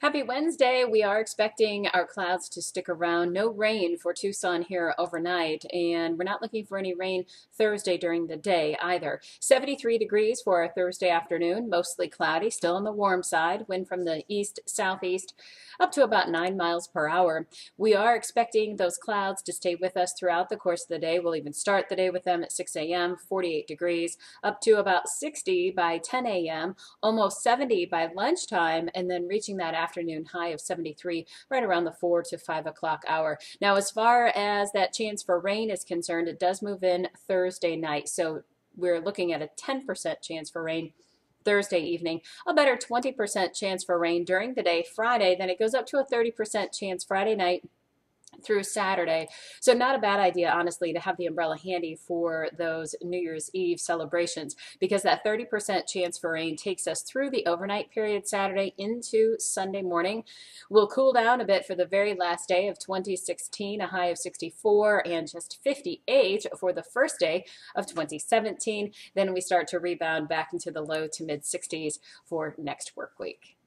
Happy Wednesday. We are expecting our clouds to stick around. No rain for Tucson here overnight, and we're not looking for any rain Thursday during the day either. 73 degrees for our Thursday afternoon, mostly cloudy, still on the warm side. Wind from the east southeast up to about 9 miles per hour. We are expecting those clouds to stay with us throughout the course of the day. We'll even start the day with them at 6 a.m., 48 degrees, up to about 60 by 10 a.m., almost 70 by lunchtime, and then reaching that after afternoon high of 73 right around the 4 to 5 o'clock hour. Now, as far as that chance for rain is concerned, it does move in Thursday night. So we're looking at a 10% chance for rain. Thursday evening, a better 20% chance for rain during the day Friday, then it goes up to a 30% chance Friday night through Saturday. So not a bad idea, honestly, to have the umbrella handy for those New Year's Eve celebrations because that 30% chance for rain takes us through the overnight period Saturday into Sunday morning. We'll cool down a bit for the very last day of 2016, a high of 64 and just 58 for the first day of 2017. Then we start to rebound back into the low to mid 60s for next work week.